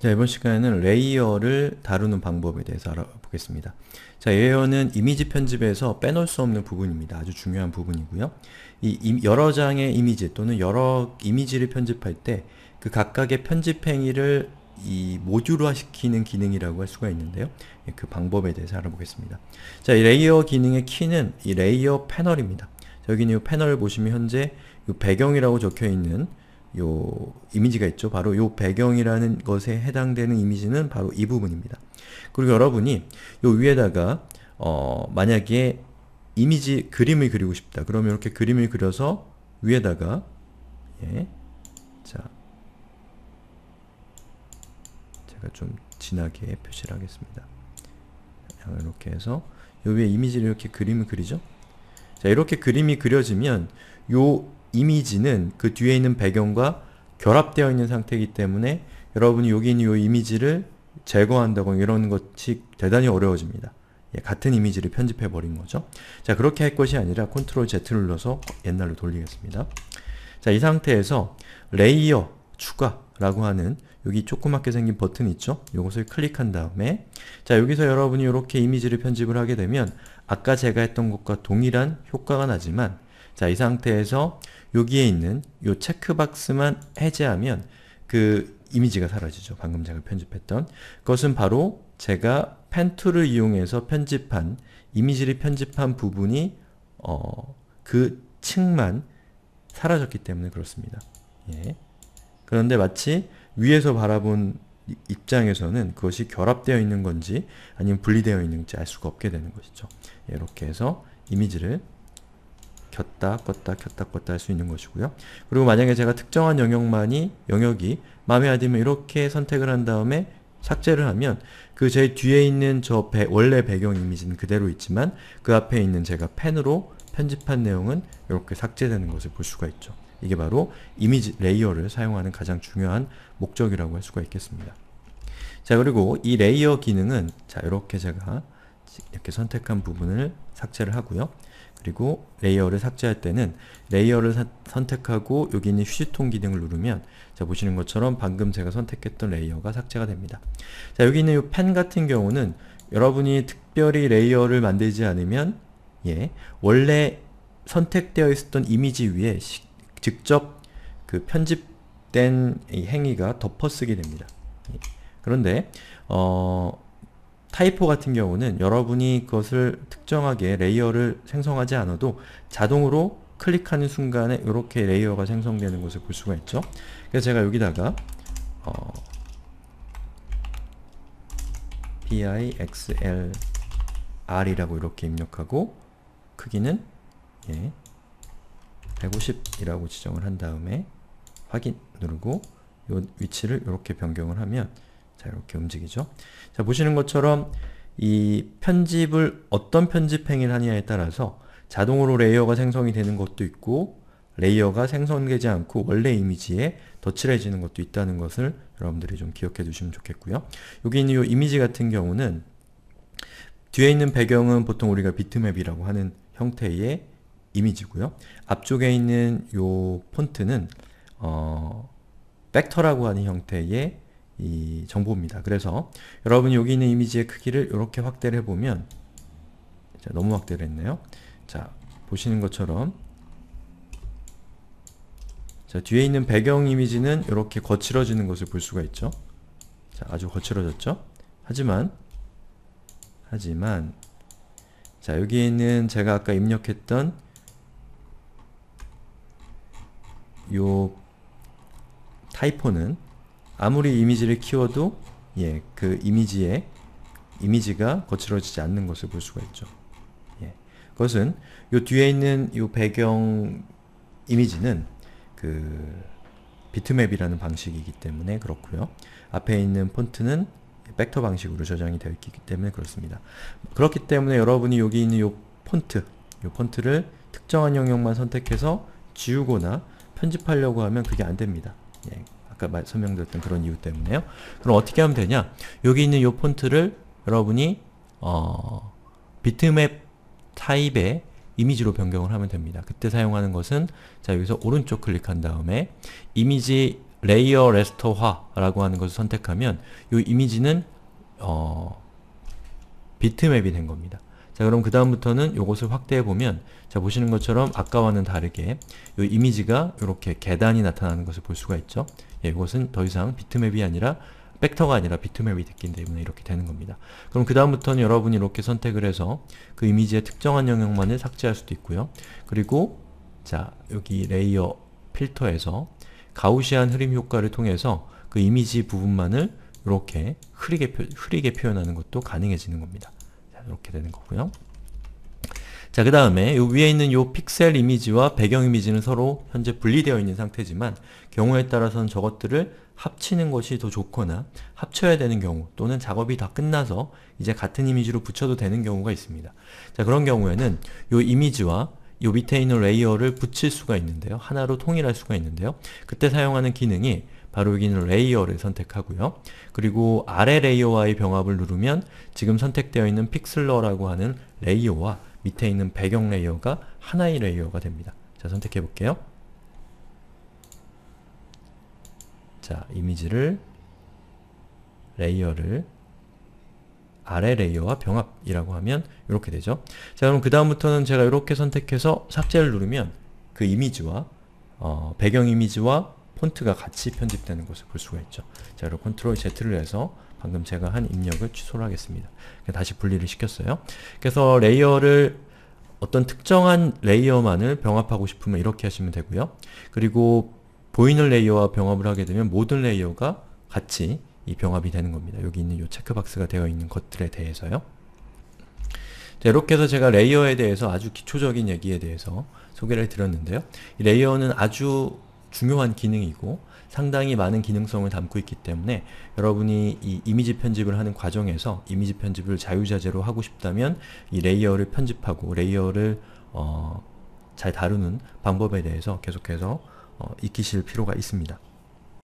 자, 이번 시간에는 레이어를 다루는 방법에 대해서 알아보겠습니다. 자, 레이어는 이미지 편집에서 빼놓을 수 없는 부분입니다. 아주 중요한 부분이고요. 이 임- 여러 장의 이미지 또는 여러 이미지를 편집할 때 그 각각의 편집 행위를 이 모듈화 시키는 기능이라고 할 수가 있는데요. 예, 그 방법에 대해서 알아보겠습니다. 자, 이 레이어 기능의 키는 이 레이어 패널입니다. 자, 여기 있는 이 패널을 보시면 현재 이 배경이라고 적혀 있는 요 이미지가 있죠. 바로 요 배경이라는 것에 해당되는 이미지는 바로 이 부분입니다. 그리고 여러분이 요 위에다가 어 만약에 이미지 그림을 그리고 싶다. 그러면 이렇게 그림을 그려서 위에다가 예. 자. 제가 좀 진하게 표시를 하겠습니다. 이렇게 해서 요 위에 이미지를 이렇게 그림을 그리죠. 자, 이렇게 그림이 그려지면 요 이미지는 그 뒤에 있는 배경과 결합되어 있는 상태이기 때문에 여러분이 여기 있는 요 이미지를 제거한다거나 이런 것이 대단히 어려워집니다. 예, 같은 이미지를 편집해 버린 거죠. 자, 그렇게 할 것이 아니라 컨트롤 Z를 눌러서 옛날로 돌리겠습니다. 자, 이 상태에서 레이어 추가라고 하는 여기 조그맣게 생긴 버튼 있죠? 이것을 클릭한 다음에 자, 여기서 여러분이 이렇게 이미지를 편집을 하게 되면 아까 제가 했던 것과 동일한 효과가 나지만 자, 이 상태에서 여기에 있는 이 체크박스만 해제하면 그 이미지가 사라지죠. 방금 제가 편집했던. 그것은 바로 제가 펜 툴을 이용해서 편집한 이미지를 편집한 부분이 어, 그 층만 사라졌기 때문에 그렇습니다. 예. 그런데 마치 위에서 바라본 이- 입장에서는 그것이 결합되어 있는 건지 아니면 분리되어 있는지 알 수가 없게 되는 것이죠. 예, 이렇게 해서 이미지를 켰다 껐다 켰다 껐다 할 수 있는 것이고요. 그리고 만약에 제가 특정한 영역만이 영역이 마음에 안 들면 이렇게 선택을 한 다음에 삭제를 하면 그 제 뒤에 있는 저 배- 원래 배경 이미지는 그대로 있지만 그 앞에 있는 제가 펜으로 편집한 내용은 이렇게 삭제되는 것을 볼 수가 있죠. 이게 바로 이미지 레이어를 사용하는 가장 중요한 목적이라고 할 수가 있겠습니다. 자 그리고 이 레이어 기능은 자 이렇게 제가 이렇게 선택한 부분을 삭제를 하고요. 그리고 레이어를 삭제할 때는 레이어를 사- 선택하고 여기 있는 휴지통 기능을 누르면 자 보시는 것처럼 방금 제가 선택했던 레이어가 삭제가 됩니다. 자 여기 있는 이 펜 같은 경우는 여러분이 특별히 레이어를 만들지 않으면 예 원래 선택되어 있었던 이미지 위에 시- 직접 그 편집된 이 행위가 덮어쓰게 됩니다. 예. 그런데 어 타이포 같은 경우는 여러분이 그것을 특정하게 레이어를 생성하지 않아도 자동으로 클릭하는 순간에 이렇게 레이어가 생성되는 것을 볼 수가 있죠. 그래서 제가 여기다가 어, pixlr이라고 이렇게 입력하고 크기는 예, 150이라고 지정을 한 다음에 확인 누르고 요 위치를 이렇게 변경을 하면 자 이렇게 움직이죠. 자 보시는 것처럼 이 편집을 어떤 편집 행위를 하느냐에 따라서 자동으로 레이어가 생성이 되는 것도 있고 레이어가 생성되지 않고 원래 이미지에 덧칠해지는 것도 있다는 것을 여러분들이 좀 기억해 두시면 좋겠고요. 여기 있는 이 이미지 같은 경우는 뒤에 있는 배경은 보통 우리가 비트맵이라고 하는 형태의 이미지고요. 앞쪽에 있는 요 폰트는 어, 벡터라고 하는 형태의 이 정보입니다. 그래서 여러분이 여기 있는 이미지의 크기를 이렇게 확대를 해보면 자, 너무 확대를 했네요. 자 보시는 것처럼 자 뒤에 있는 배경 이미지는 이렇게 거칠어지는 것을 볼 수가 있죠. 자 아주 거칠어졌죠. 하지만 하지만 자 여기에 있는 제가 아까 입력했던 요 타이포는 아무리 이미지를 키워도 예, 그 이미지에 이미지가 거칠어지지 않는 것을 볼 수가 있죠. 예. 그것은 요 뒤에 있는 요 배경 이미지는 그 비트맵이라는 방식이기 때문에 그렇고요. 앞에 있는 폰트는 벡터 방식으로 저장이 되어 있기 때문에 그렇습니다. 그렇기 때문에 여러분이 여기 있는 요 폰트, 요 폰트를 특정한 영역만 선택해서 지우거나 편집하려고 하면 그게 안 됩니다. 예, 아까 말, 설명드렸던 그런 이유 때문에요. 그럼 어떻게 하면 되냐? 여기 있는 요 폰트를 여러분이 어, 비트맵 타입의 이미지로 변경을 하면 됩니다. 그때 사용하는 것은 자 여기서 오른쪽 클릭한 다음에 이미지 레이어 래스터화라고 하는 것을 선택하면 이 이미지는 어, 비트맵이 된 겁니다. 자 그럼 그 다음부터는 이것을 확대해 보면 자 보시는 것처럼 아까와는 다르게 이 이미지가 이렇게 계단이 나타나는 것을 볼 수가 있죠. 예, 이것은 더 이상 비트맵이 아니라 벡터가 아니라 비트맵이 됐기 때문에 이렇게 되는 겁니다. 그럼 그 다음부터는 여러분이 이렇게 선택을 해서 그 이미지의 특정한 영역만을 삭제할 수도 있고요. 그리고 자 여기 레이어 필터에서 가우시안 흐림 효과를 통해서 그 이미지 부분만을 이렇게 흐리게, 표, 흐리게 표현하는 것도 가능해지는 겁니다. 자, 이렇게 되는 거고요. 자, 그 다음에 요 위에 있는 요 픽셀 이미지와 배경 이미지는 서로 현재 분리되어 있는 상태지만 경우에 따라서는 저것들을 합치는 것이 더 좋거나 합쳐야 되는 경우 또는 작업이 다 끝나서 이제 같은 이미지로 붙여도 되는 경우가 있습니다. 자, 그런 경우에는 요 이미지와 요 밑에 있는 레이어를 붙일 수가 있는데요. 하나로 통일할 수가 있는데요. 그때 사용하는 기능이 바로 여기 있는 레이어를 선택하고요. 그리고 아래 레이어와의 병합을 누르면 지금 선택되어 있는 pixlr라고 하는 레이어와 밑에 있는 배경 레이어가 하나의 레이어가 됩니다. 자, 선택해 볼게요. 자, 이미지를 레이어를 아래 레이어와 병합이라고 하면 이렇게 되죠. 자 그럼 그 다음부터는 제가 이렇게 선택해서 삭제를 누르면 그 이미지와 어, 배경 이미지와 폰트가 같이 편집되는 것을 볼 수가 있죠. 자 그리고 컨트롤 Z를 해서 방금 제가 한 입력을 취소를 하겠습니다. 다시 분리를 시켰어요. 그래서 레이어를 어떤 특정한 레이어만을 병합하고 싶으면 이렇게 하시면 되고요. 그리고 보이는 레이어와 병합을 하게 되면 모든 레이어가 같이 이 병합이 되는 겁니다. 여기 있는 이 체크박스가 되어 있는 것들에 대해서요. 자, 이렇게 해서 제가 레이어에 대해서 아주 기초적인 얘기에 대해서 소개를 드렸는데요. 이 레이어는 아주 중요한 기능이고 상당히 많은 기능성을 담고 있기 때문에 여러분이 이 이미지 편집을 하는 과정에서 이미지 편집을 자유자재로 하고 싶다면 이 레이어를 편집하고 레이어를 어, 잘 다루는 방법에 대해서 계속해서 어, 익히실 필요가 있습니다.